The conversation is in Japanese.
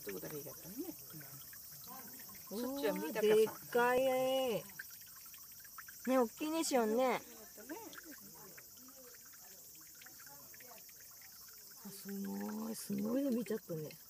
とこだけだったね。そっちは見たかさでっかい。ね大きいですよね。あすごい。すごいの見ちゃったね。